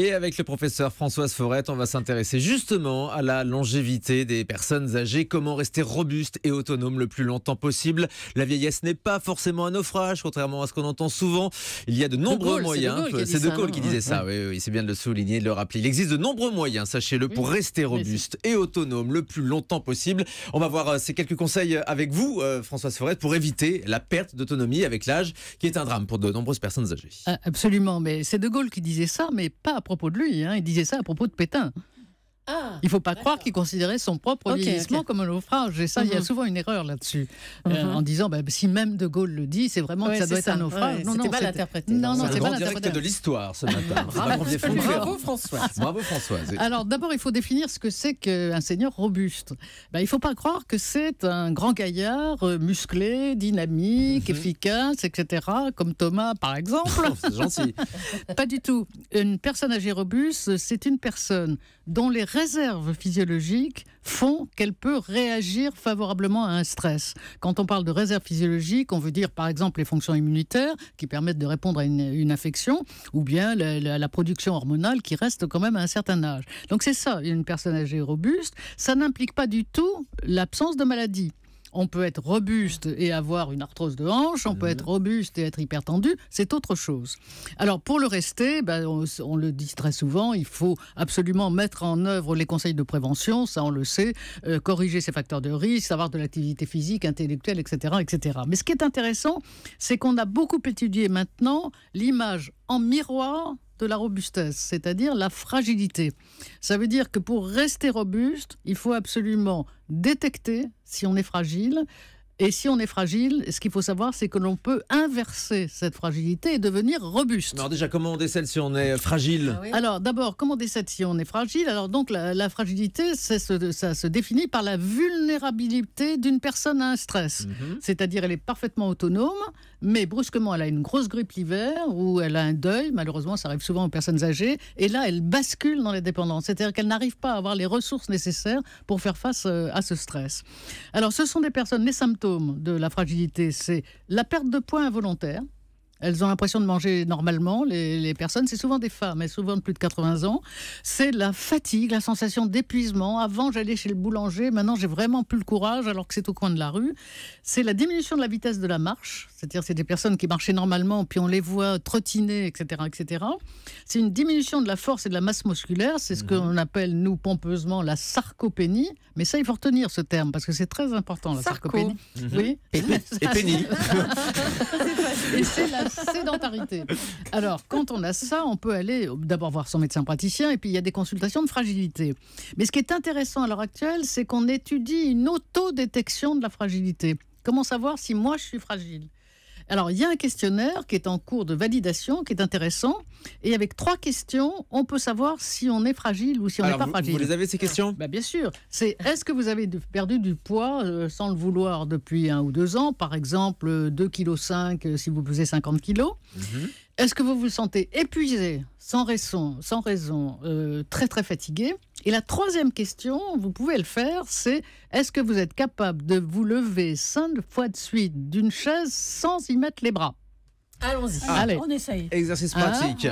Et avec le professeur Françoise Forette, on va s'intéresser justement à la longévité des personnes âgées, comment rester robuste et autonome le plus longtemps possible. La vieillesse n'est pas forcément un naufrage, contrairement à ce qu'on entend souvent. Il y a de nombreux moyens. C'est De Gaulle qui disait ça, oui, oui c'est bien de le souligner, de le rappeler. Il existe de nombreux moyens, sachez-le, pour rester robuste et autonome le plus longtemps possible. On va voir euh, ces quelques conseils avec vous, euh, Françoise Forette, pour éviter la perte d'autonomie avec l'âge, qui est un drame pour de nombreuses personnes âgées. Absolument, mais c'est De Gaulle qui disait ça, mais pas propos de lui, hein. il disait ça à propos de Pétain. Ah, il ne faut pas croire qu'il considérait son propre vieillissement comme un naufrage. Et ça, il y a mhm. souvent une erreur là-dessus. Euh, mhm. en disant, bah, si même De Gaulle le dit, c'est vraiment que ça doit être un naufrage. non, non, mal interprété. Non, non, c'est pas direct de l'histoire ce matin. Bravo, Françoise. Bravo Françoise. Alors d'abord, il faut définir ce que c'est qu'un seigneur robuste. Ben, il ne faut pas croire que c'est un grand gaillard euh, musclé, dynamique, mhm. efficace, etc. Comme Thomas, par exemple. c'est gentil. pas du tout. Une personne âgée robuste, c'est une personne dont les réserves physiologiques font qu'elle peut réagir favorablement à un stress. Quand on parle de réserves physiologiques, on veut dire par exemple les fonctions immunitaires qui permettent de répondre à une, infection, ou bien la, la, production hormonale qui reste quand même à un certain âge. Donc c'est ça, une personne âgée robuste. Ça n'implique pas du tout l'absence de maladie. On peut être robuste et avoir une arthrose de hanche, on peut mhm. être robuste et être hypertendu, c'est autre chose. Alors pour le rester, ben, on, le dit très souvent, il faut absolument mettre en œuvre les conseils de prévention, ça on le sait, euh, corriger ses facteurs de risque, avoir de l'activité physique, intellectuelle, etc., etc. Mais ce qui est intéressant, c'est qu'on a beaucoup étudié maintenant l'image en miroir de la robustesse, c'est-à-dire la fragilité. Ça veut dire que pour rester robuste, il faut absolument détecter si on est fragile, et si on est fragile, ce qu'il faut savoir, c'est que l'on peut inverser cette fragilité et devenir robuste. Alors déjà, comment on décèle si on est fragile? Ah Alors d'abord, comment on décèle si on est fragile? Alors donc la, fragilité, ça se définit par la vulnérabilité d'une personne à un stress. Mhm. C'est-à-dire elle est parfaitement autonome, mais brusquement elle a une grosse grippe l'hiver ou elle a un deuil. Malheureusement, ça arrive souvent aux personnes âgées. Et là, elle bascule dans les dépendances. C'est-à-dire qu'elle n'arrive pas à avoir les ressources nécessaires pour faire face euh, à ce stress. Alors ce sont des personnes, les symptômes de la fragilité, c'est la perte de poids involontaire. Elles ont l'impression de manger normalement, les, personnes. C'est souvent des femmes, mais souvent de plus de 80 ans. C'est la fatigue, la sensation d'épuisement. Avant, j'allais chez le boulanger. Maintenant, j'ai vraiment plus le courage alors que c'est au coin de la rue. C'est la diminution de la vitesse de la marche. C'est-à-dire, c'est des personnes qui marchaient normalement, puis on les voit trottiner, etc., etc. C'est une diminution de la force et de la masse musculaire. C'est ce mhm. qu'on appelle, nous, pompeusement, la sarcopénie. Mais ça, il faut retenir ce terme parce que c'est très important, la sarcopénie. Mhm. Oui. Et, pénie. et c'est la sédentarité. Alors, quand on a ça, on peut aller d'abord voir son médecin praticien et puis il y a des consultations de fragilité. Mais ce qui est intéressant à l'heure actuelle, c'est qu'on étudie une autodétection de la fragilité. Comment savoir si moi je suis fragile? Alors, il y a un questionnaire qui est en cours de validation, qui est intéressant. Et avec trois questions, on peut savoir si on est fragile ou si on n'est pas fragile. Vous les avez, ces questions? Bah, Bien sûr. C'est est-ce que vous avez perdu du poids euh, sans le vouloir depuis un ou deux ans? Par exemple, 2,5 kg euh, si vous pesez 50 kg. Est-ce que vous vous sentez épuisé, sans raison, sans raison euh, très très fatigué? Et la troisième question, vous pouvez le faire, c'est est-ce que vous êtes capable de vous lever cinq fois de suite d'une chaise sans y mettre les bras? Allons-y. Allez. On essaye. Exercice pratique.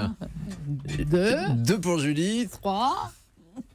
deux. Deux pour Julie. Trois.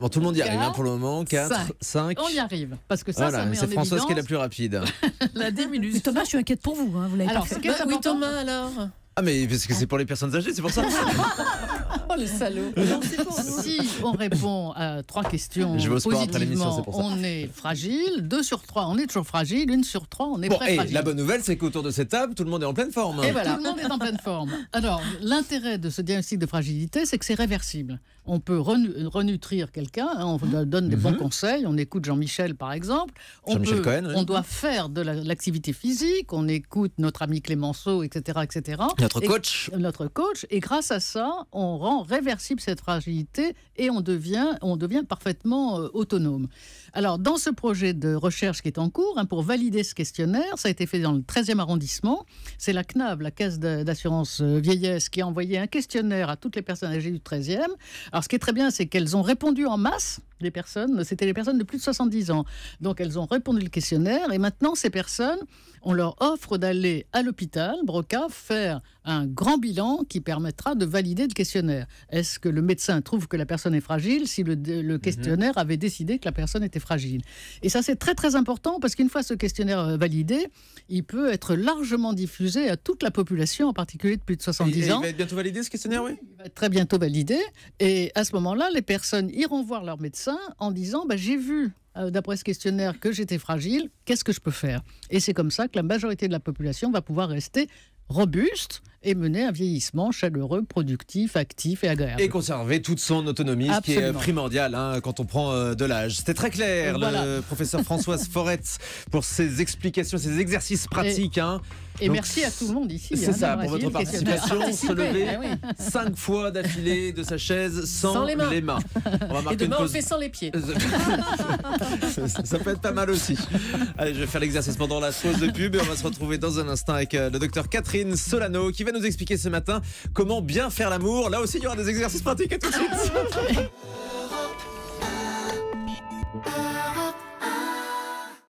Bon, tout le monde y arrive hein, pour le moment. 4, 5. On y arrive. Parce que ça, voilà, c'est Françoise qui est la plus rapide. la minutes. Thomas, je suis inquiète pour vous. Hein, vous alors, c'est oui, Thomas, alors ah mais parce que c'est pour les personnes âgées, c'est pour ça. oh le salaud. si on répond à trois questions Je positivement, on est fragile. Deux sur trois, on est toujours fragile. Une sur trois, on est bon, et La bonne nouvelle, c'est qu'autour de cette table, tout le monde est en pleine forme. Et voilà, tout le monde est en pleine forme. Alors, l'intérêt de ce diagnostic de fragilité, c'est que c'est réversible. On peut renutrir quelqu'un, hein, on donne des bons mhm. conseils, on écoute Jean-Michel par exemple. On, peut, on doit faire de l'activité physique, on écoute notre ami Clémenceau, etc. etc. Notre coach. notre coach. Et grâce à ça, on rend réversible cette fragilité et on devient, on devient parfaitement euh, autonome. Alors, dans ce projet de recherche qui est en cours, hein, pour valider ce questionnaire, ça a été fait dans le 13e arrondissement. C'est la CNAV, la Caisse d'assurance euh, vieillesse, qui a envoyé un questionnaire à toutes les personnes âgées du 13e. Alors, ce qui est très bien, c'est qu'elles ont répondu en masse les personnes, c'était les personnes de plus de 70 ans. Donc elles ont répondu le questionnaire et maintenant ces personnes, on leur offre d'aller à l'hôpital, Broca, faire un grand bilan qui permettra de valider le questionnaire. Est-ce que le médecin trouve que la personne est fragile si le, le mhm. questionnaire avait décidé que la personne était fragile? Et ça c'est très très important parce qu'une fois ce questionnaire validé, il peut être largement diffusé à toute la population, en particulier de plus de 70 ans. Il va être bientôt validé ce questionnaire, oui? Va être très bientôt validé. Et à ce moment-là, les personnes iront voir leur médecin en disant bah, J'ai vu euh, d'après ce questionnaire que j'étais fragile, qu'est-ce que je peux faire? Et c'est comme ça que la majorité de la population va pouvoir rester robuste et mener un vieillissement chaleureux, productif, actif et agréable. Et conserver toute son autonomie, ce qui est primordial hein, quand on prend euh, de l'âge. C'était très clair, le professeur Françoise Foretz, pour ses explications, ses exercices pratiques. Et, hein. Et merci à tout le monde ici. C'est hein, ça, pour votre participation. Se lever eh cinq fois d'affilée de sa chaise sans, les, mains. On va et demain, on fait sans les pieds. ça, peut être pas mal aussi. Allez, je vais faire l'exercice pendant la pause de pub et on va se retrouver dans un instant avec euh, le docteur Catherine Solano qui va nous expliquer ce matin comment bien faire l'amour. Là aussi, il y aura des exercices pratiques. À tout de suite.